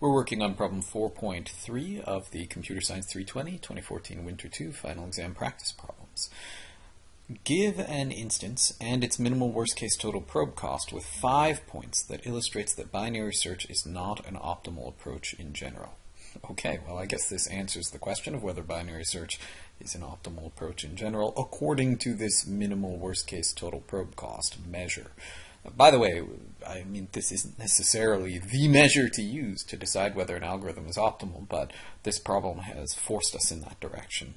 We're working on problem 4.3 of the Computer Science 320 2014 Winter 2 Final Exam Practice Problems. Give an instance and its minimal worst case total probe cost with five points that illustrates that binary search is not an optimal approach in general. Okay, well, I guess this answers the question of whether binary search is an optimal approach in general according to this minimal worst case total probe cost measure. By the way, I mean, this isn't necessarily the measure to use to decide whether an algorithm is optimal, but this problem has forced us in that direction.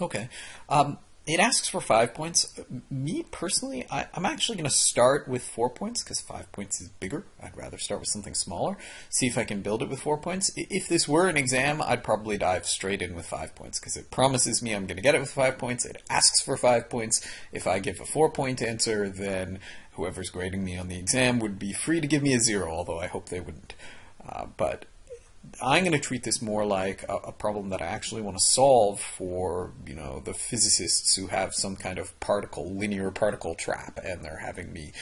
Okay. Um, it asks for five points. Me personally, I, am actually going to start with four points because five points is bigger. I'd rather start with something smaller, see if I can build it with four points. If this were an exam, I'd probably dive straight in with five points because it promises me I'm going to get it with five points. It asks for five points. If I give a four point answer, then whoever's grading me on the exam would be free to give me a zero, although I hope they wouldn't. Uh, but I'm going to treat this more like a, a, problem that I actually want to solve for, you know, the physicists who have some kind of particle, linear particle trap, and they're having me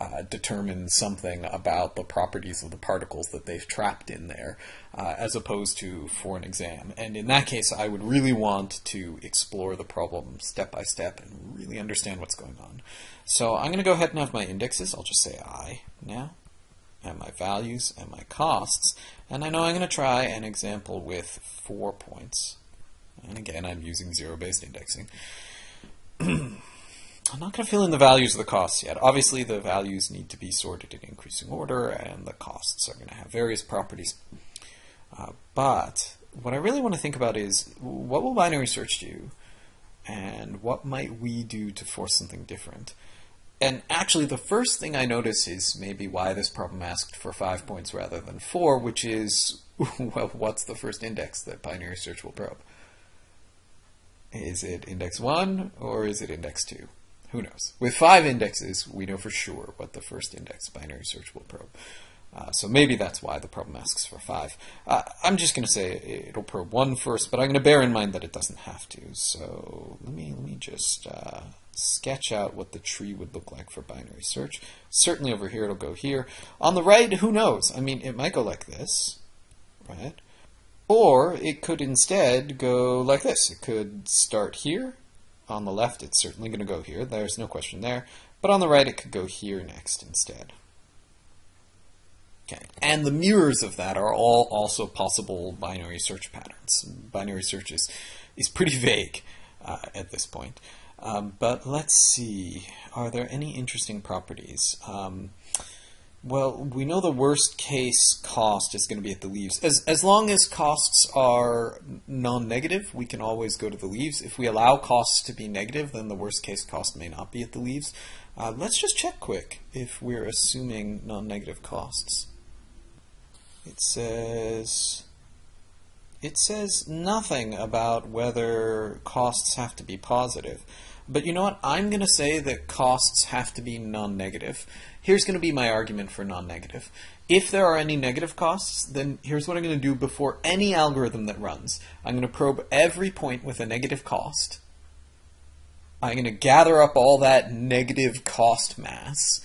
uh, determine something about the properties of the particles that they've trapped in there, uh, as opposed to for an exam. And in that case, I would really want to explore the problem step by step and really understand what's going on. So I'm going to go ahead and have my indexes. I'll just say I now and my values and my costs. And I know I'm going to try an example with four points. And again, I'm using zero-based indexing. I'm not going to fill in the values of the costs yet. Obviously, the values need to be sorted in increasing order, and the costs are going to have various properties. Uh, but what I really want to think about is what will binary search do, and what might we do to force something different? And actually, the first thing I notice is maybe why this problem asked for five points rather than four, which is, well, what's the first index that binary search will probe? Is it index one or is it index two? Who knows? With five indexes, we know for sure what the first index binary search will probe. Uh, so maybe that's why the problem asks for five. Uh, I'm just going to say it'll probe one first, but I'm going to bear in mind that it doesn't have to. So let me let me just uh, sketch out what the tree would look like for binary search. Certainly over here it'll go here. On the right, who knows? I mean, it might go like this, right? Or it could instead go like this. It could start here. On the left, it's certainly going to go here. There's no question there. But on the right, it could go here next instead. Okay. And the mirrors of that are all also possible binary search patterns. Binary search is, is pretty vague uh, at this point. Um, but let's see. Are there any interesting properties? Um, well, we know the worst case cost is going to be at the leaves. As, as long as costs are non-negative, we can always go to the leaves. If we allow costs to be negative, then the worst case cost may not be at the leaves. Uh, let's just check quick if we're assuming non-negative costs. It says it says nothing about whether costs have to be positive. But you know what? I'm going to say that costs have to be non-negative. Here's going to be my argument for non-negative. If there are any negative costs, then here's what I'm going to do before any algorithm that runs. I'm going to probe every point with a negative cost. I'm going to gather up all that negative cost mass.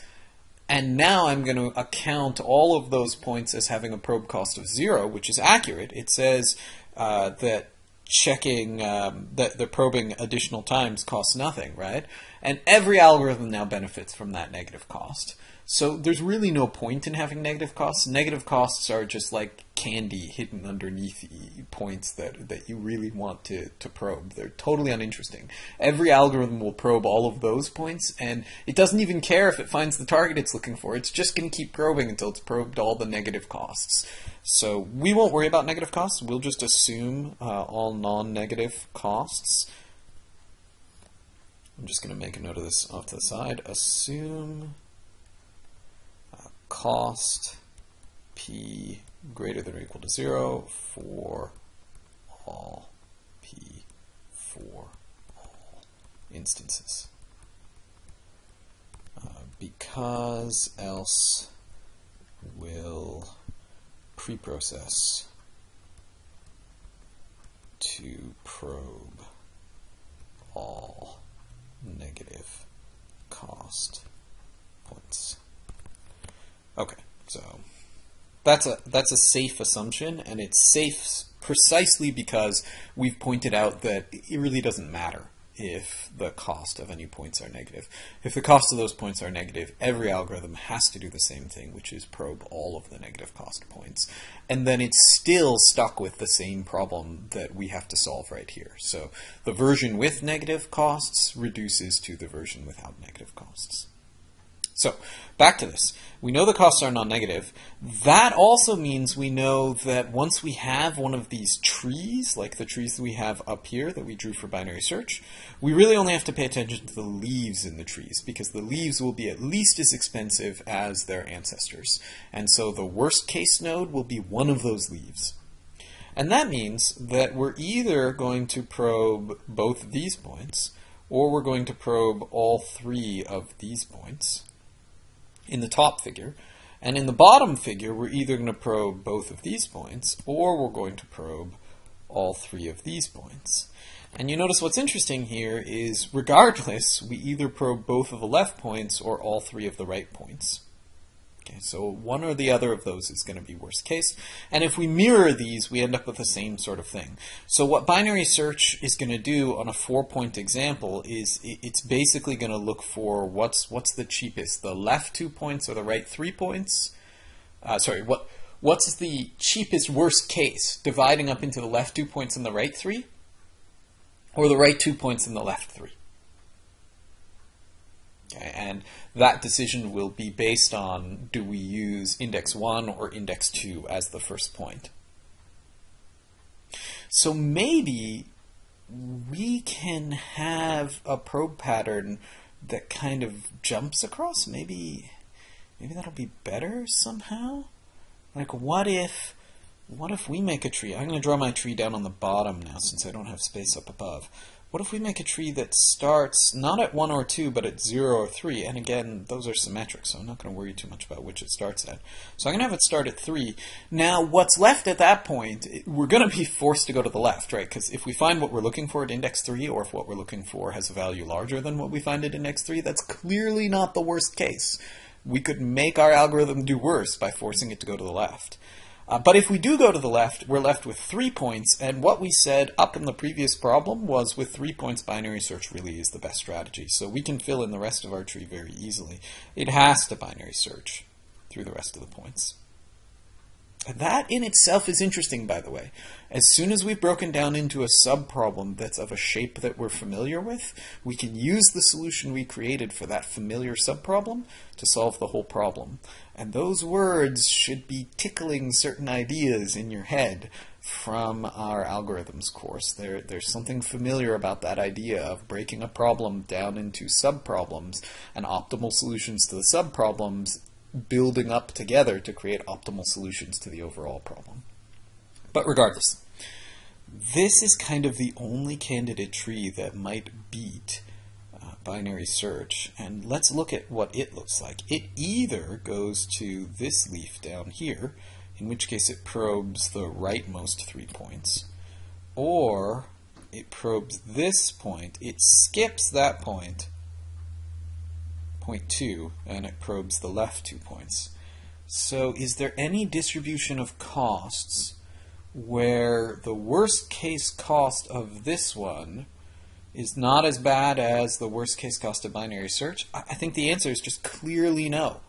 And now I'm going to account all of those points as having a probe cost of zero, which is accurate. It says uh, that checking um, that the probing additional times costs nothing, right? And every algorithm now benefits from that negative cost. So there's really no point in having negative costs. Negative costs are just like candy hidden underneath the points that, that you really want to, to probe. They're totally uninteresting. Every algorithm will probe all of those points, and it doesn't even care if it finds the target it's looking for. It's just going to keep probing until it's probed all the negative costs. So we won't worry about negative costs. We'll just assume uh, all non-negative costs. I'm just going to make a note of this off to the side. Assume cost p greater than or equal to 0 for all p for all instances. Uh, because else will preprocess to probe all negative cost points. Okay, so That's a that's a safe assumption, and it's safe precisely because we've pointed out that it really doesn't matter if the cost of any points are negative. If the cost of those points are negative, every algorithm has to do the same thing, which is probe all of the negative cost points. And then it's still stuck with the same problem that we have to solve right here. So the version with negative costs reduces to the version without negative costs. So back to this. We know the costs are non-negative. That also means we know that once we have one of these trees, like the trees that we have up here that we drew for binary search, we really only have to pay attention to the leaves in the trees because the leaves will be at least as expensive as their ancestors. And so the worst case node will be one of those leaves. And that means that we're either going to probe both of these points or we're going to probe all three of these points in the top figure. And in the bottom figure, we're either going to probe both of these points, or we're going to probe all three of these points. And you notice what's interesting here is, regardless, we either probe both of the left points or all three of the right points. Okay, so one or the other of those is going to be worst case. And if we mirror these, we end up with the same sort of thing. So what binary search is going to do on a four-point example is it's basically going to look for what's what's the cheapest, the left two points or the right three points. Uh, sorry, what what's the cheapest worst case, dividing up into the left two points and the right three, or the right two points and the left three. Okay, and that decision will be based on do we use index 1 or index 2 as the first point. So maybe we can have a probe pattern that kind of jumps across. Maybe maybe that'll be better somehow. Like what if what if we make a tree? I'm going to draw my tree down on the bottom now since I don't have space up above. What if we make a tree that starts not at 1 or 2, but at 0 or 3? And again, those are symmetric, so I'm not going to worry too much about which it starts at. So I'm going to have it start at 3. Now, what's left at that point, we're going to be forced to go to the left, right? Because if we find what we're looking for at index 3, or if what we're looking for has a value larger than what we find at index 3, that's clearly not the worst case. We could make our algorithm do worse by forcing it to go to the left. Uh, but if we do go to the left, we're left with three points, and what we said up in the previous problem was with three points, binary search really is the best strategy. So we can fill in the rest of our tree very easily. It has to binary search through the rest of the points. That in itself is interesting, by the way. As soon as we've broken down into a subproblem that's of a shape that we're familiar with, we can use the solution we created for that familiar subproblem to solve the whole problem. And those words should be tickling certain ideas in your head from our algorithms course. There, there's something familiar about that idea of breaking a problem down into subproblems and optimal solutions to the subproblems building up together to create optimal solutions to the overall problem. But regardless, this is kind of the only candidate tree that might beat uh, binary search. And let's look at what it looks like. It either goes to this leaf down here, in which case it probes the rightmost three points, or it probes this point. It skips that point point 2, and it probes the left two points. So is there any distribution of costs where the worst case cost of this one is not as bad as the worst case cost of binary search? I think the answer is just clearly no.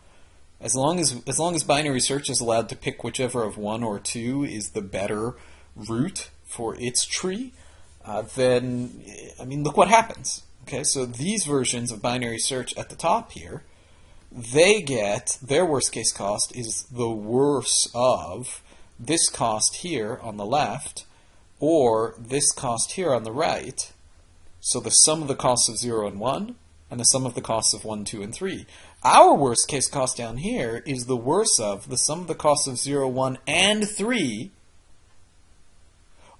As long as as long as binary search is allowed to pick whichever of one or two is the better route for its tree, uh, then I mean look what happens. Okay, so these versions of binary search at the top here, they get their worst case cost is the worst of this cost here on the left or this cost here on the right. So the sum of the costs of 0 and 1 and the sum of the costs of 1, 2, and 3. Our worst case cost down here is the worst of the sum of the costs of 0, 1, and 3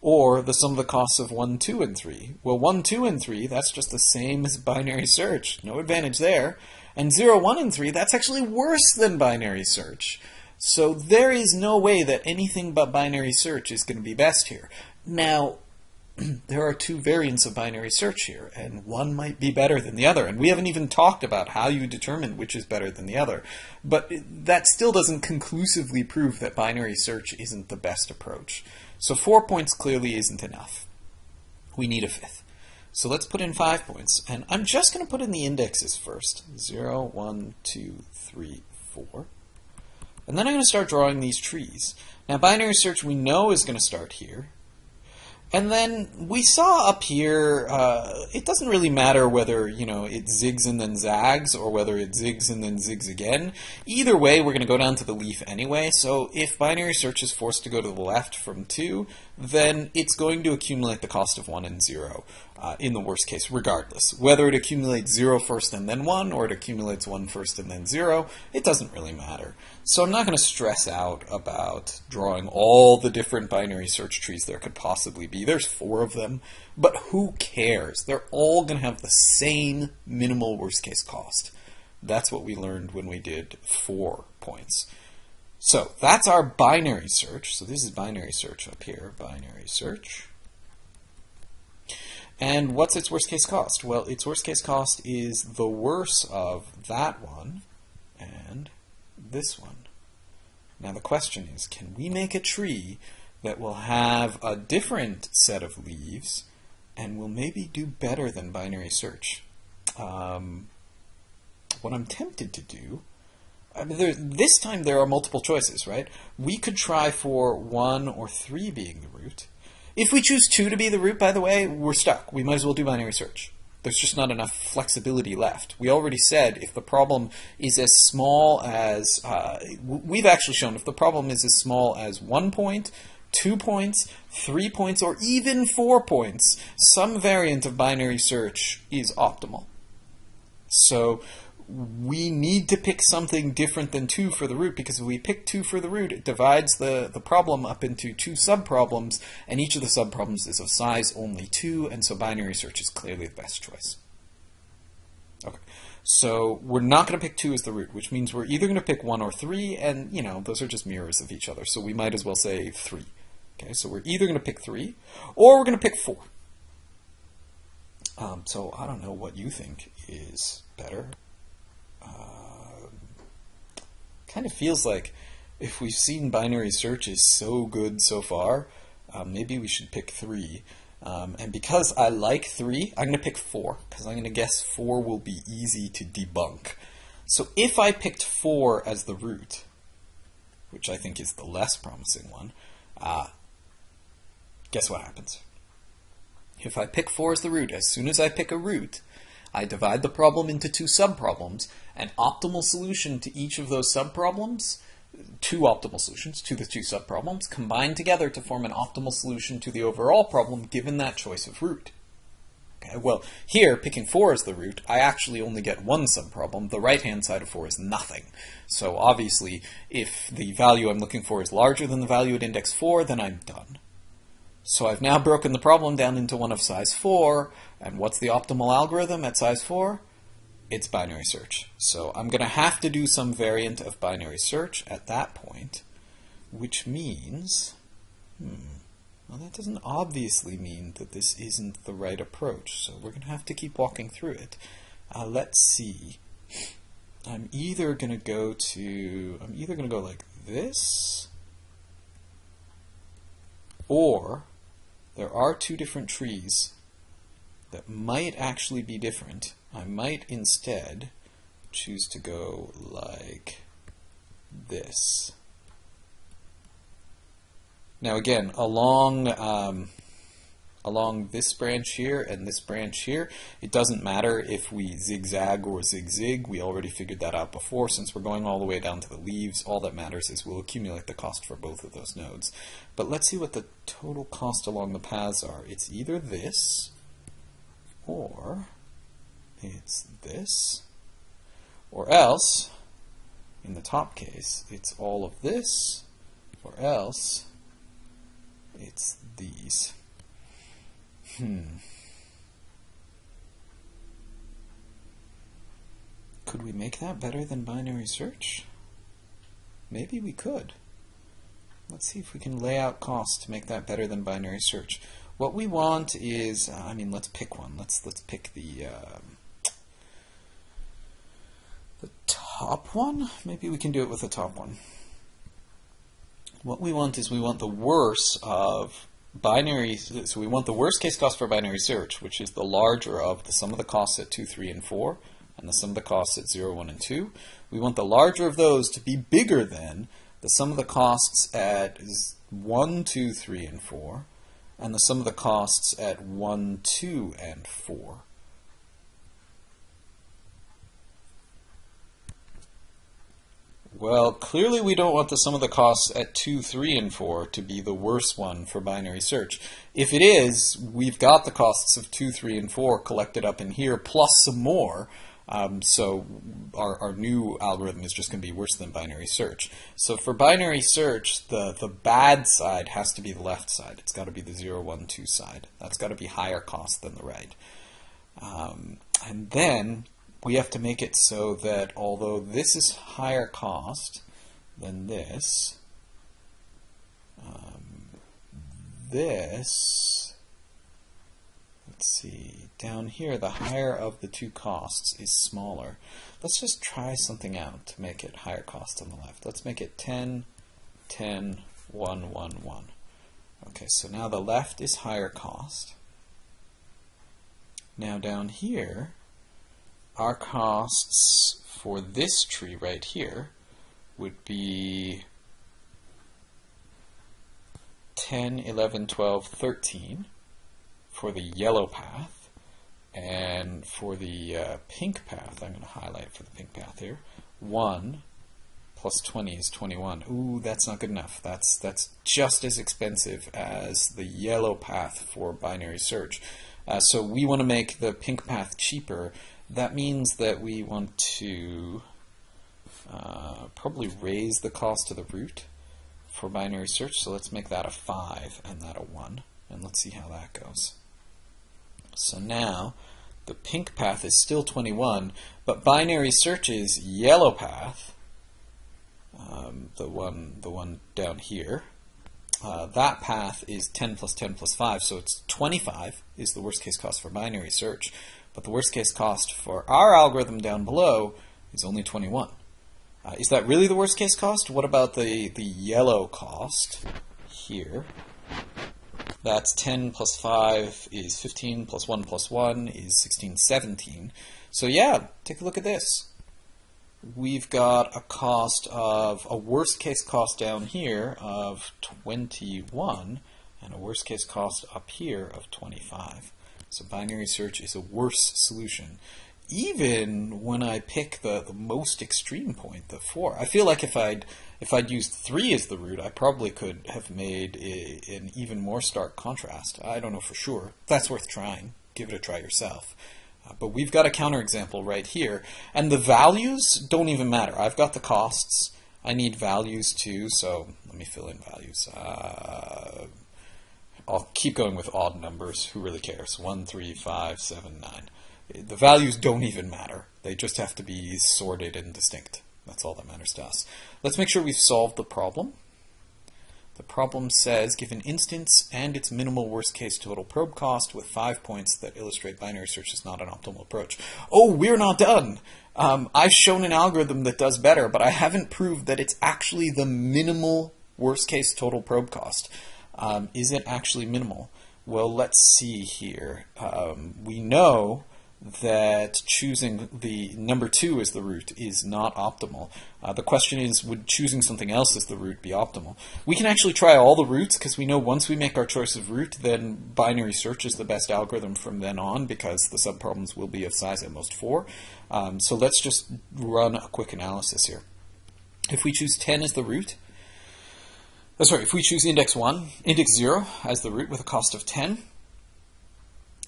or the sum of the costs of 1, 2, and 3. Well, 1, 2, and 3, that's just the same as binary search. No advantage there. And 0, 1, and 3, that's actually worse than binary search. So there is no way that anything but binary search is going to be best here. Now, there are two variants of binary search here, and one might be better than the other. And we haven't even talked about how you determine which is better than the other. But that still doesn't conclusively prove that binary search isn't the best approach. So four points clearly isn't enough. We need a fifth. So let's put in five points. And I'm just going to put in the indexes first. 0, 1, 2, 3, 4. And then I'm going to start drawing these trees. Now binary search we know is going to start here. And then we saw up here, uh, it doesn't really matter whether, you know, it zigs and then zags or whether it zigs and then zigs again. Either way, we're going to go down to the leaf anyway. So if binary search is forced to go to the left from 2, then it's going to accumulate the cost of 1 and 0 uh, in the worst case, regardless. Whether it accumulates 0 first and then 1, or it accumulates 1 first and then 0, it doesn't really matter. So I'm not going to stress out about drawing all the different binary search trees there could possibly be. There's four of them, but who cares? They're all going to have the same minimal worst case cost. That's what we learned when we did four points. So that's our binary search. So this is binary search up here, binary search. And what's its worst case cost? Well, its worst case cost is the worst of that one and this one. Now the question is, can we make a tree that will have a different set of leaves and will maybe do better than binary search? Um, what I'm tempted to do, There, this time there are multiple choices, right? We could try for one or three being the root. If we choose two to be the root, by the way, we're stuck. We might as well do binary search. There's just not enough flexibility left. We already said if the problem is as small as, uh, we've actually shown if the problem is as small as one point, two points, three points, or even four points, some variant of binary search is optimal. So we need to pick something different than 2 for the root because if we pick 2 for the root, it divides the, the problem up into two subproblems, and each of the subproblems is of size only 2, and so binary search is clearly the best choice. Okay, so we're not going to pick 2 as the root, which means we're either going to pick 1 or 3, and, you know, those are just mirrors of each other, so we might as well say 3. Okay, so we're either going to pick 3, or we're going to pick 4. Um, so I don't know what you think is better kind of feels like if we've seen binary searches so good so far, um, maybe we should pick three. Um, and because I like three, I'm going to pick four, because I'm going to guess four will be easy to debunk. So if I picked four as the root, which I think is the less promising one, uh, guess what happens? If I pick four as the root, as soon as I pick a root, I divide the problem into two subproblems. An optimal solution to each of those subproblems, two optimal solutions to the two subproblems, combine together to form an optimal solution to the overall problem given that choice of root. Okay, well, here, picking 4 as the root, I actually only get one subproblem. The right-hand side of 4 is nothing. So obviously, if the value I'm looking for is larger than the value at index 4, then I'm done. So I've now broken the problem down into one of size 4, and what's the optimal algorithm at size 4? It's binary search. So I'm going to have to do some variant of binary search at that point, which means, hmm, well, that doesn't obviously mean that this isn't the right approach, so we're going to have to keep walking through it. Uh, let's see. I'm either going to go to, I'm either going to go like this, or there are two different trees that might actually be different. I might instead choose to go like this. Now again, along um, along this branch here and this branch here, it doesn't matter if we zigzag or zigzag. We already figured that out before. Since we're going all the way down to the leaves, all that matters is we'll accumulate the cost for both of those nodes. But let's see what the total cost along the paths are. It's either this, or it's this, or else, in the top case, it's all of this, or else it's these. Hmm. Could we make that better than binary search? Maybe we could. Let's see if we can lay out costs to make that better than binary search. What we want is, I mean, let's pick one. Let's let's pick the um, the top one. Maybe we can do it with the top one. What we want is we want the worst of binary, so we want the worst case cost for binary search, which is the larger of the sum of the costs at 2, 3, and 4, and the sum of the costs at 0, 1, and 2. We want the larger of those to be bigger than the sum of the costs at 1, 2, 3, and 4, and the sum of the costs at 1, 2, and 4. Well, clearly we don't want the sum of the costs at 2, 3, and 4 to be the worst one for binary search. If it is, we've got the costs of 2, 3, and 4 collected up in here, plus some more, um, so our, our new algorithm is just going to be worse than binary search. So for binary search, the, the bad side has to be the left side. It's got to be the 0, 1, 2 side. That's got to be higher cost than the right. Um, and then we have to make it so that although this is higher cost than this, um, this, let's see, down here, the higher of the two costs is smaller. Let's just try something out to make it higher cost on the left. Let's make it 10, 10, 1, 1, 1. Okay, so now the left is higher cost. Now down here, our costs for this tree right here would be 10, 11, 12, 13 for the yellow path. And for the uh, pink path, I'm going to highlight for the pink path here, 1 plus 20 is 21. Ooh, that's not good enough. That's, that's just as expensive as the yellow path for binary search. Uh, so we want to make the pink path cheaper that means that we want to uh, probably raise the cost of the root for binary search. So let's make that a 5 and that a 1. And let's see how that goes. So now the pink path is still 21, but binary search's yellow path, um, the one the one down here, uh, that path is 10 plus 10 plus 5, so it's 25 is the worst case cost for binary search. But the worst case cost for our algorithm down below is only 21. Uh, is that really the worst case cost? What about the, the yellow cost here? That's 10 plus 5 is 15, plus 1 plus 1 is 16, 17. So yeah, take a look at this. We've got a cost of, a worst case cost down here of 21, and a worst case cost up here of 25. So binary search is a worse solution. Even when I pick the, the most extreme point, the four, I feel like if I'd if I'd used three as the root, I probably could have made a, an even more stark contrast. I don't know for sure. That's worth trying. Give it a try yourself. Uh, but we've got a counterexample right here, and the values don't even matter. I've got the costs. I need values too, so let me fill in values. Uh, I'll keep going with odd numbers. Who really cares? 1, 3, 5, 7, 9. The values don't even matter. They just have to be sorted and distinct. That's all that matters to us. Let's make sure we've solved the problem. The problem says give an instance and its minimal worst case total probe cost with five points that illustrate binary search is not an optimal approach. Oh, we're not done. Um, I've shown an algorithm that does better, but I haven't proved that it's actually the minimal worst case total probe cost. Um, is it actually minimal? Well, let's see here. Um, we know that choosing the number two as the root is not optimal. Uh, the question is, would choosing something else as the root be optimal? We can actually try all the roots because we know once we make our choice of root, then binary search is the best algorithm from then on because the subproblems will be of size at most four. Um, so let's just run a quick analysis here. If we choose 10 as the root, Oh, sorry, if we choose index 1, index 0 as the root with a cost of 10,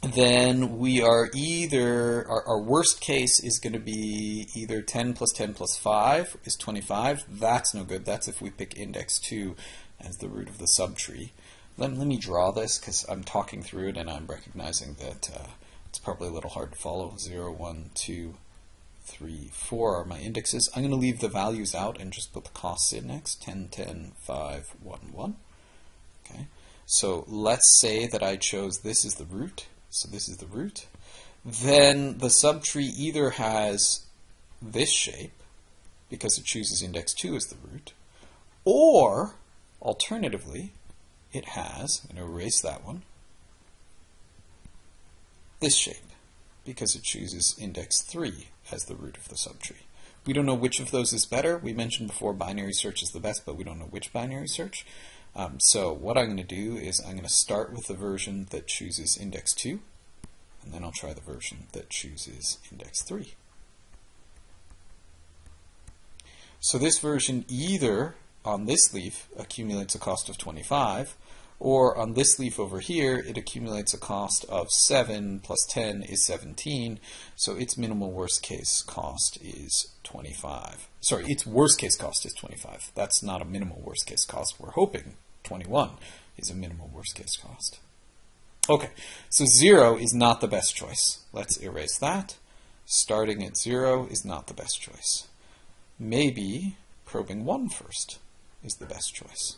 then we are either, our, our worst case is going to be either 10 plus 10 plus 5 is 25. That's no good. That's if we pick index 2 as the root of the subtree. Let, let me draw this because I'm talking through it and I'm recognizing that uh, it's probably a little hard to follow. 0, 1, 2, three, four are my indexes. I'm going to leave the values out and just put the costs in next. 10, 10, 5, 1, 1. Okay. So let's say that I chose this is the root. So this is the root. Then the subtree either has this shape, because it chooses index 2 as the root, or alternatively, it has, and erase that one, this shape, because it chooses index 3 as the root of the subtree. We don't know which of those is better. We mentioned before binary search is the best, but we don't know which binary search. Um, so what I'm going to do is I'm going to start with the version that chooses index 2, and then I'll try the version that chooses index 3. So this version either on this leaf accumulates a cost of 25, or on this leaf over here, it accumulates a cost of 7 plus 10 is 17, so its minimal worst case cost is 25. Sorry, its worst case cost is 25. That's not a minimal worst case cost. We're hoping 21 is a minimal worst case cost. Okay, so 0 is not the best choice. Let's erase that. Starting at 0 is not the best choice. Maybe probing 1 first is the best choice.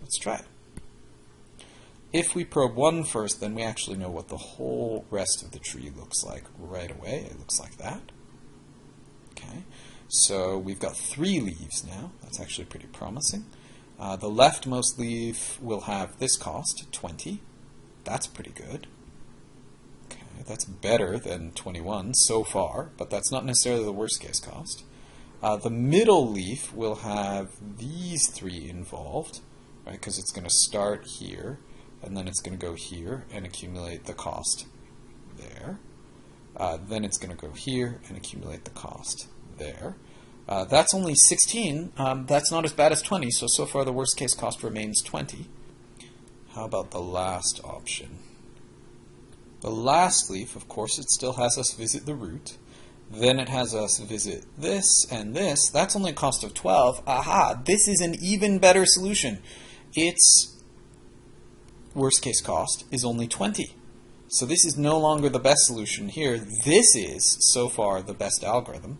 Let's try it. If we probe one first, then we actually know what the whole rest of the tree looks like right away. It looks like that. Okay, so we've got three leaves now. That's actually pretty promising. Uh, the leftmost leaf will have this cost, 20. That's pretty good. Okay, that's better than 21 so far, but that's not necessarily the worst case cost. Uh, the middle leaf will have these three involved, right, because it's going to start here and then it's going to go here and accumulate the cost there. Uh, then it's going to go here and accumulate the cost there. Uh, that's only 16. Um, that's not as bad as 20, so so far the worst case cost remains 20. How about the last option? The last leaf, of course, it still has us visit the root. Then it has us visit this and this. That's only a cost of 12. Aha, this is an even better solution. It's worst case cost is only 20. So this is no longer the best solution here. This is, so far, the best algorithm.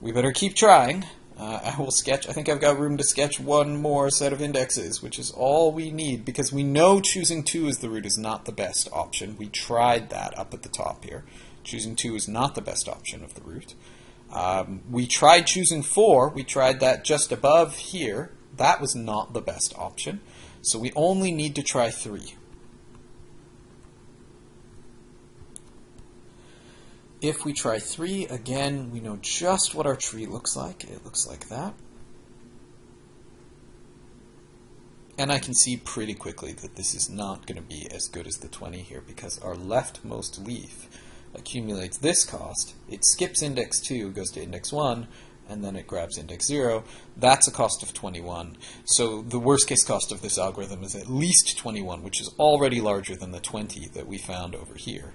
We better keep trying. Uh, I will sketch, I think I've got room to sketch one more set of indexes, which is all we need, because we know choosing 2 as the root is not the best option. We tried that up at the top here. Choosing 2 is not the best option of the root. Um, we tried choosing 4. We tried that just above here. That was not the best option. So we only need to try 3. If we try 3, again, we know just what our tree looks like. It looks like that. And I can see pretty quickly that this is not going to be as good as the 20 here because our leftmost leaf accumulates this cost. It skips index 2, goes to index 1, and then it grabs index 0, that's a cost of 21. So the worst case cost of this algorithm is at least 21, which is already larger than the 20 that we found over here.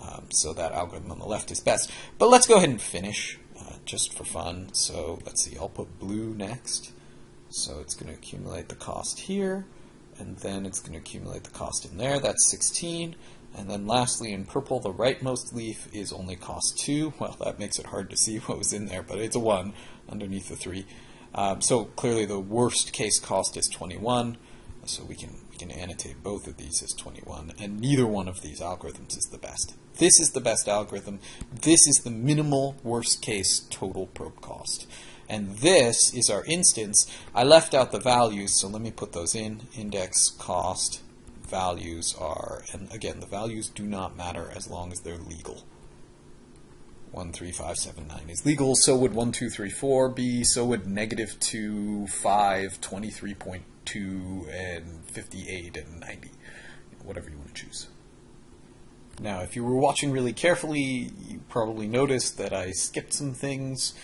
Um, so that algorithm on the left is best. But let's go ahead and finish uh, just for fun. So let's see, I'll put blue next. So it's going to accumulate the cost here, and then it's going to accumulate the cost in there. That's 16. And then lastly, in purple, the rightmost leaf is only cost 2. Well, that makes it hard to see what was in there, but it's a 1 underneath the 3. Um, so clearly the worst case cost is 21. So we can, we can annotate both of these as 21. And neither one of these algorithms is the best. This is the best algorithm. This is the minimal worst case total probe cost. And this is our instance. I left out the values, so let me put those in. Index cost values are, and again, the values do not matter as long as they're legal. 13579 is legal, so would 1234 be, so would negative 2, 5, 23.2, and 58, and 90. Whatever you want to choose. Now, if you were watching really carefully, you probably noticed that I skipped some things.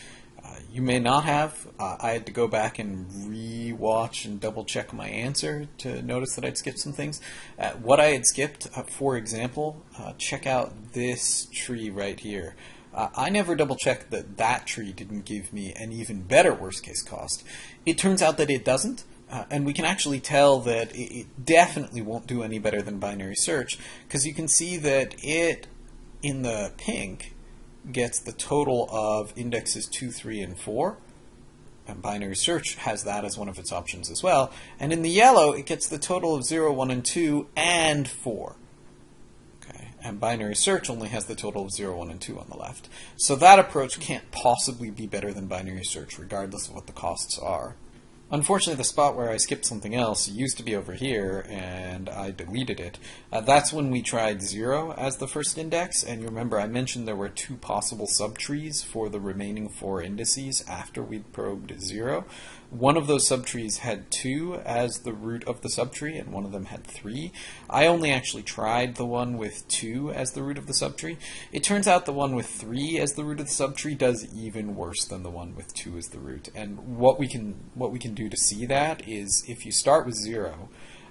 Uh, you may not have. Uh, I had to go back and re-watch and double-check my answer to notice that I'd skipped some things. Uh, what I had skipped, uh, for example, uh, check out this tree right here. Uh, I never double-checked that that tree didn't give me an even better worst-case cost. It turns out that it doesn't. and we can actually tell that it, it definitely won't do any better than binary search because you can see that it, in the pink, gets the total of indexes 2, 3, and 4. And binary search has that as one of its options as well. And in the yellow, it gets the total of 0, 1, and 2, and 4. Okay. And binary search only has the total of 0, 1, and 2 on the left. So that approach can't possibly be better than binary search, regardless of what the costs are. Unfortunately, the spot where I skipped something else used to be over here, and I deleted it. Uh, that's when we tried 0 as the first index, and you remember I mentioned there were two possible subtrees for the remaining four indices after we'd probed 0. One of those subtrees had 2 as the root of the subtree, and one of them had 3. I only actually tried the one with 2 as the root of the subtree. It turns out the one with 3 as the root of the subtree does even worse than the one with 2 as the root. And what we can what we can do to see that is if you start with 0,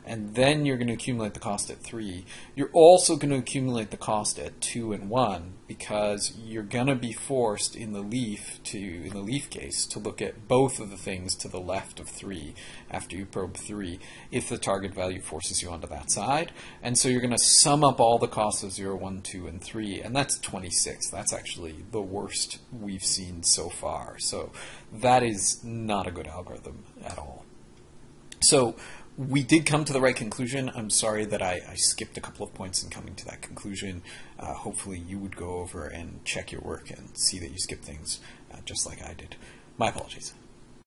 and then you're going to accumulate the cost at 3. You're also going to accumulate the cost at 2 and 1 because you're going to be forced in the leaf to in the leaf case to look at both of the things to the left of 3 after you probe 3 if the target value forces you onto that side. And so you're going to sum up all the costs of 0, 1, 2, and 3 and that's 26. That's actually the worst we've seen so far. So that is not a good algorithm at all. So we did come to the right conclusion. I'm sorry that I, I skipped a couple of points in coming to that conclusion. Uh, hopefully, you would go over and check your work and see that you skipped things uh, just like I did. My apologies.